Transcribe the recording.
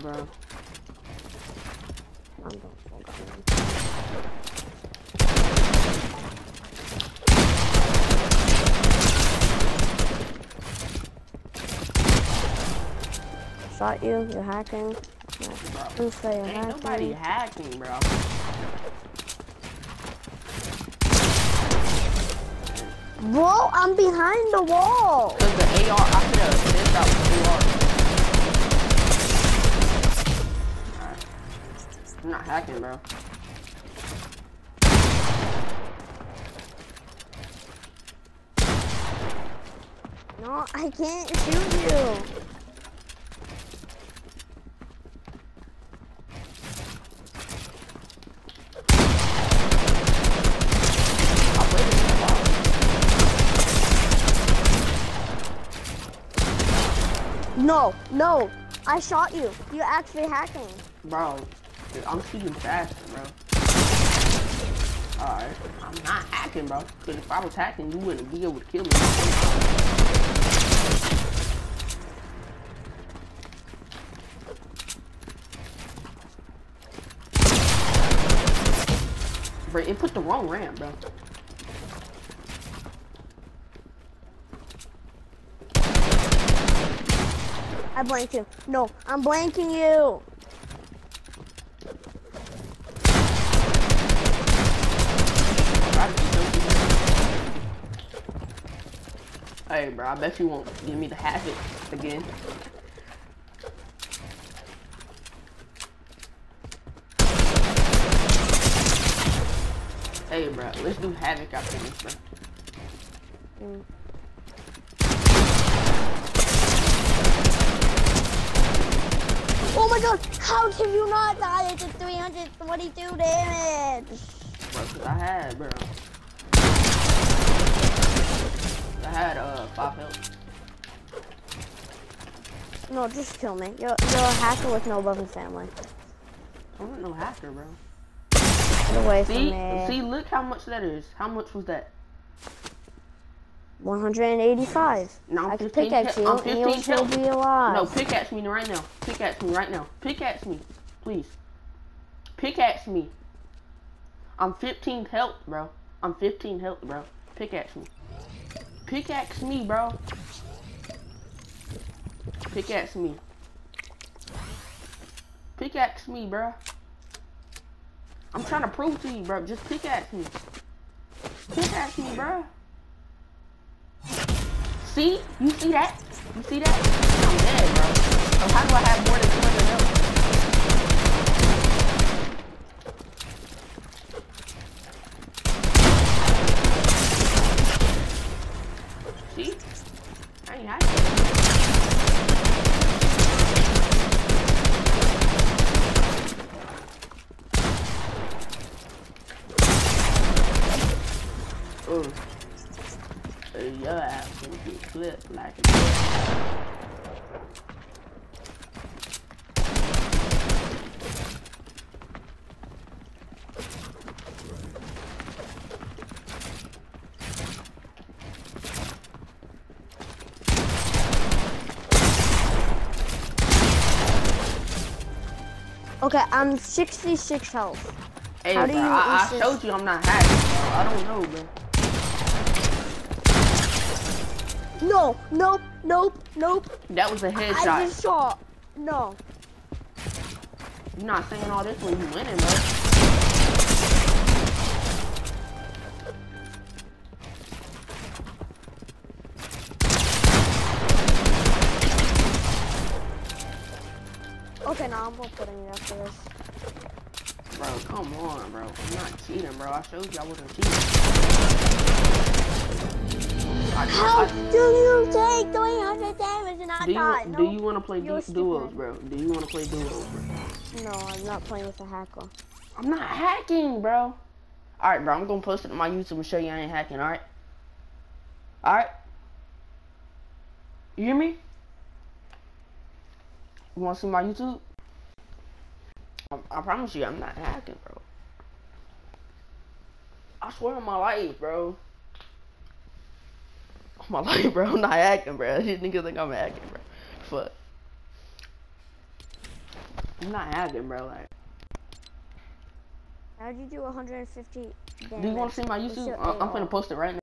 bro. I'm done. Shot you, you're hacking. Who say you're Ain't hacking? nobody hacking, bro. Bro, I'm behind the wall. Cause the AR, I could have out the AR. Hacking, bro. No, I can't shoot you. I played it in the box. No, no. I shot you. You're actually hacking. Bro, dude, I'm shooting faster, bro. Alright, I'm not hacking, bro. Cause if I was hacking, you wouldn't be able to kill me. Bro, it put the wrong ramp, bro. I blanked you. No, I'm blanking you. Hey, bro, I bet you won't give me the havoc again. Hey, bro, let's do havoc after this, bro. Mm. Oh my god, how did you not die at the 322 damage? Bro, 'cause I had, bro. Had, uh, five health. No, just kill me. You're, you're a hacker with no love and family. I'm no hacker, bro. Get away from See, me. see, look how much that is. How much was that? 185. No, I'm I could pickaxe you I'm and you'll 15 still health. be alive. No, pickaxe me right now. Pickaxe me right now. Pickaxe me, please. Pickaxe me. I'm 15 health, bro. I'm 15 health, bro. Pickaxe me. Pickaxe me, bro. Pickaxe me. Pickaxe me, bro. I'm trying to prove to you, bro. Just pickaxe me. Pickaxe me, bro. See? You see that? You see that? I'm dead, bro. So how do I have more than 200 health? See? I ain't hiding. Ooh. Uh, your ass gonna get clipped like a Okay, I'm 66 health. Hey, How bro, do you I, I showed you I'm not happy, bro. I don't know, bro. No, nope, nope, nope. That was a headshot. I just shot. No. You're not saying all this when you winning, bro. Okay, now I'm gonna put in after this. Bro, come on, bro. I'm not cheating, bro. I showed you I wasn't cheating. I, How do you take 300 damage and do you, die? do you want to play du- duos, bro? Do you want to play duos, bro? No, I'm not playing with a hacker. I'm not hacking, bro. Alright, bro, I'm gonna post it on my YouTube and show you I ain't hacking, alright? Alright? You hear me? You wanna see my YouTube? I, I promise you, I'm not hacking, bro. I swear on my life, bro. My life, bro, I'm not acting, bro. These niggas think I'm acting, bro. Fuck. I'm not acting, bro. Like, How'd you do 150 damage? do you want to see my YouTube? I'm AR? gonna post it right now.